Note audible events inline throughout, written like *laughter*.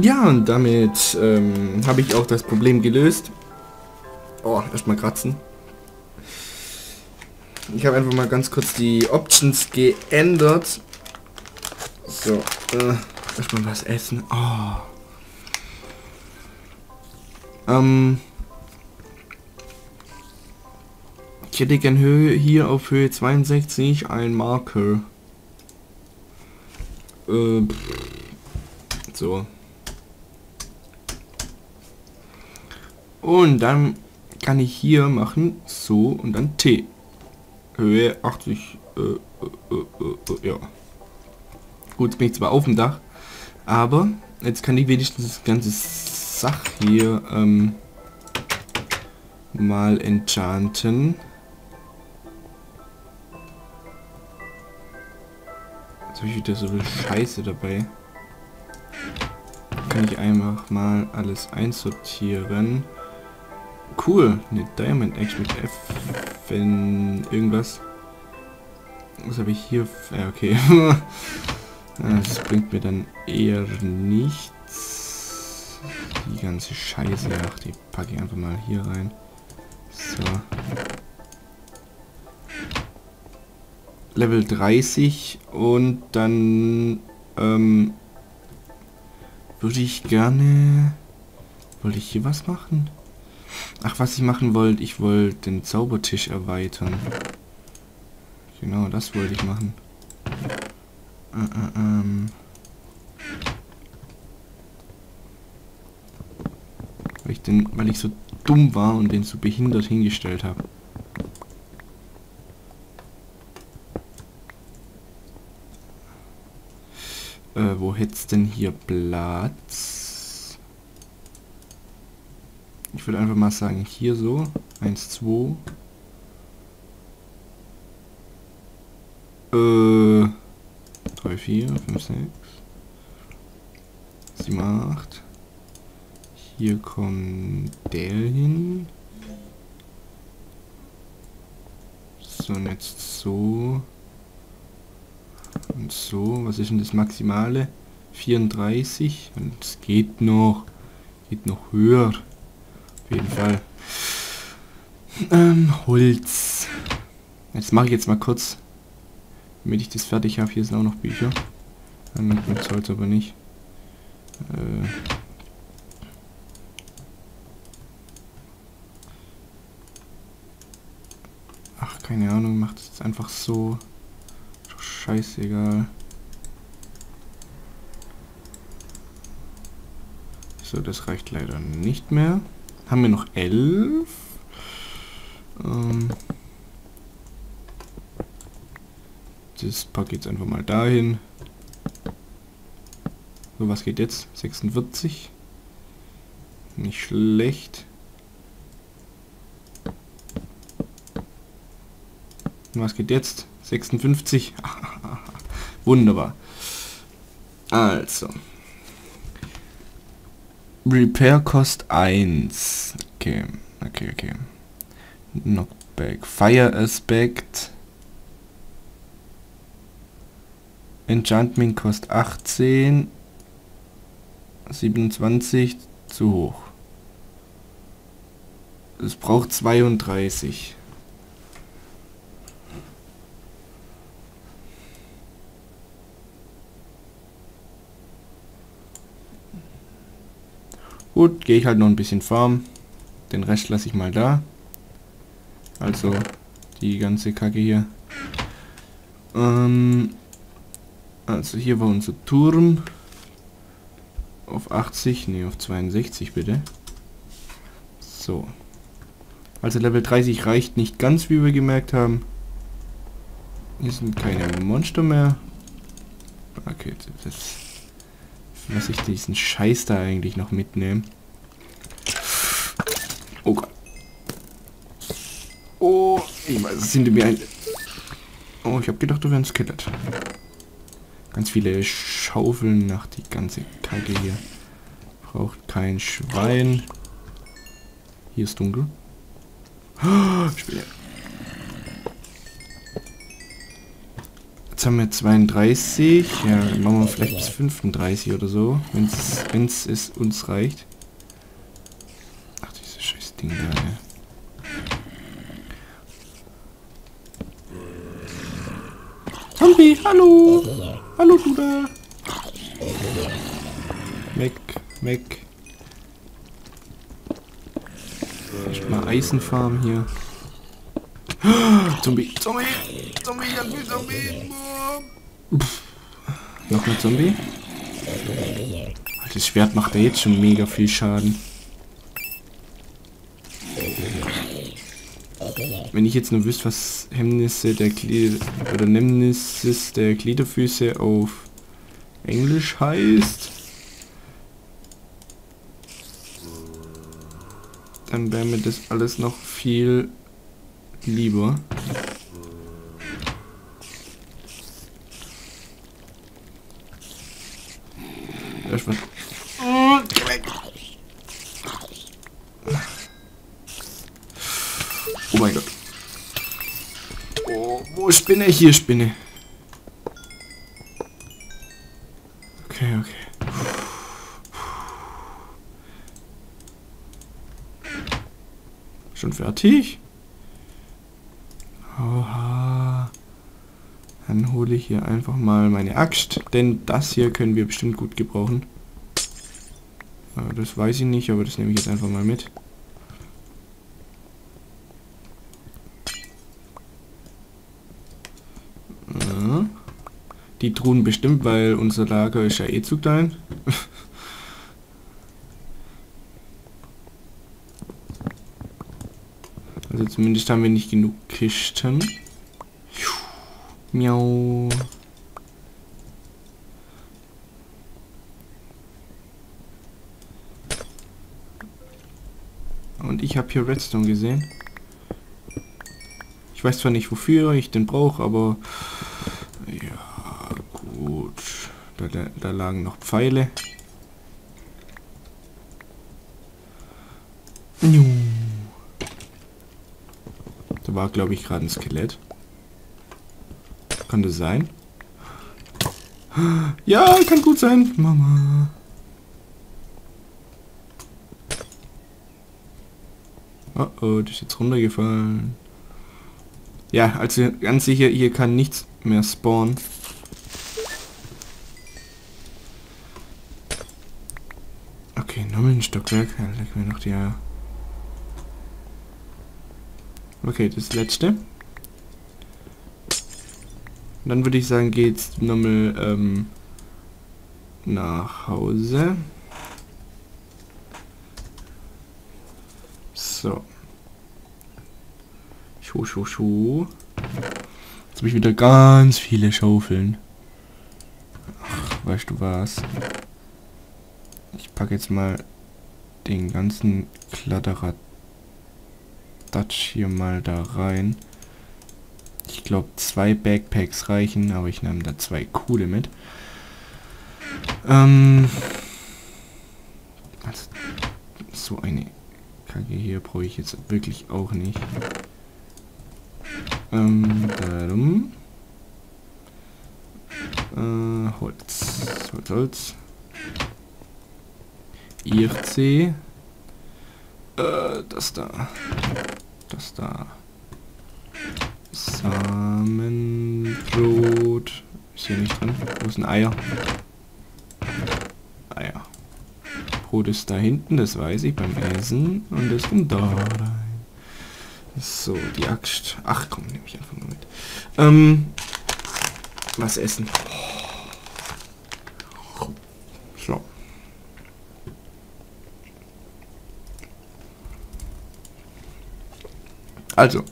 Ja, und damit ähm, habe ich auch das Problem gelöst. Oh, erstmal kratzen. Ich habe einfach mal ganz kurz die Options geändert. So, äh, erstmal was essen. Oh. Ähm, ich hätte gern Höhe hier auf Höhe 62 ein Marker. Äh, so. Und dann kann ich hier machen, so und dann T. Höhe 80, äh, äh, äh, ja. Gut, jetzt bin ich zwar auf dem Dach, aber jetzt kann ich wenigstens das ganze Sach hier ähm, mal enchanten. Jetzt habe ich wieder so viel Scheiße dabei. Kann ich einfach mal alles einsortieren. Cool, eine Diamond Action mit F, wenn irgendwas. Was habe ich hier? Ja, okay. *laughs* das bringt mir dann eher nichts. Die ganze Scheiße, ach, die packe ich einfach mal hier rein. So. Level 30 und dann ähm, würde ich gerne... Wollte ich hier was machen? Ach, was ich machen wollte, ich wollte den Zaubertisch erweitern. Genau, das wollte ich machen. Äh, äh, ähm. Weil ich, den, weil ich so dumm war und den so behindert hingestellt habe. Äh, wo hätte es denn hier Platz? Ich würde einfach mal sagen, hier so. 1, 2. Äh, 3, 4, 5, 6. 7, 8. Hier kommt der hin. So, und jetzt so. Und so. Was ist denn das Maximale? 34. Und es geht noch. Geht noch höher. Auf jeden Fall. Ähm, Holz. Jetzt mache ich jetzt mal kurz, damit ich das fertig habe. Hier sind auch noch Bücher. Dann sollte aber nicht. Äh Ach, keine Ahnung, macht es einfach so. Scheißegal. So, das reicht leider nicht mehr. Haben wir noch elf? Ähm das packe jetzt einfach mal dahin. So, was geht jetzt? 46. Nicht schlecht. Was geht jetzt? 56. *laughs* Wunderbar. Also. Repair Cost 1. Okay, okay, okay. Knockback. Fire Aspect. Enchantment kostet 18. 27 zu hoch. Es braucht 32. Gut, gehe ich halt noch ein bisschen farm. Den Rest lasse ich mal da. Also die ganze Kacke hier. Ähm, also hier war unser Turm. Auf 80, nee, auf 62 bitte. So. Also Level 30 reicht nicht ganz, wie wir gemerkt haben. Hier sind keine Monster mehr. Okay, das muss ich diesen Scheiß da eigentlich noch mitnehmen? Oh Gott. Oh, ich weiß, es sind mir ein... Oh, ich habe gedacht, du wärst Skelett. Ganz viele Schaufeln nach die ganze Kacke hier. Braucht kein Schwein. Hier ist dunkel. Oh, Jetzt haben wir 32. Ja, dann machen wir vielleicht bis 35 oder so, wenn es uns reicht. Ach, dieses scheiß Ding da, ja. Zombie, hallo! Hallo, du da! Weg, weg. Echt mal Eisenfarm hier. *gasps* Zombie, Zombie, Zombie, Zombie, Zombie. Pff. Noch ein Zombie. Das Schwert macht ja jetzt schon mega viel Schaden. Wenn ich jetzt nur wüsste, was Hemmnisse der Glieder oder Nemesis der Gliederfüße auf Englisch heißt, dann wäre mir das alles noch viel lieber. Erstmal. Oh, oh mein Gott. Oh, wo Spinne? Hier Spinne. Okay, okay. Schon fertig? Oha. Hole ich hier einfach mal meine Axt, denn das hier können wir bestimmt gut gebrauchen. Das weiß ich nicht, aber das nehme ich jetzt einfach mal mit. Die Truhen bestimmt, weil unser Lager ist ja eh zu klein. *laughs* also zumindest haben wir nicht genug Kisten. Miau. Und ich habe hier Redstone gesehen. Ich weiß zwar nicht, wofür ich den brauche, aber ja, gut. Da, da, da lagen noch Pfeile. Da war, glaube ich, gerade ein Skelett. Kann das sein? Ja, kann gut sein, Mama. Oh oh, das ist jetzt runtergefallen. Ja, also ganz sicher, hier kann nichts mehr spawnen. Okay, nochmal ein Stockwerk. Ja, leck mir noch die. Okay, das letzte. Dann würde ich sagen, geht's nochmal ähm, nach Hause. So. Schuh, schuh, schuh. Jetzt habe ich wieder ganz viele Schaufeln. Ach, weißt du was? Ich packe jetzt mal den ganzen Kladderer Dutch hier mal da rein. Glaube, zwei Backpacks reichen, aber ich nehme da zwei coole mit. Ähm, also, so eine Kacke hier brauche ich jetzt wirklich auch nicht. Ähm, darum. Äh, Holz. Holz, Holz. IRC. Äh, das da. Das da. Samenbrot. Ist hier nicht drin. Wo ein Eier? Eier. Brot ist da hinten, das weiß ich, beim Essen. Und das kommt da rein. So, die Axt. Ach komm, nehme ich einfach mal mit. Ähm, was essen? So. Also,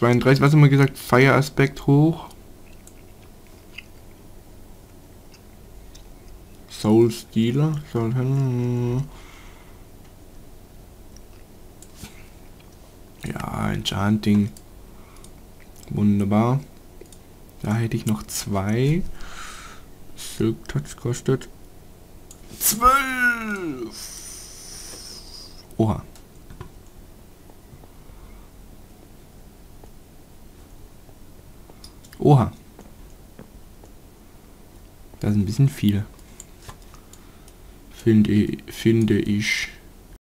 32, was haben wir gesagt? Feieraspekt hoch. Soul Stealer. Soul ja, Enchanting. Wunderbar. Da hätte ich noch zwei. Silk Touch kostet 12. Oha. Oha. Das ist ein bisschen viel. Finde, finde ich.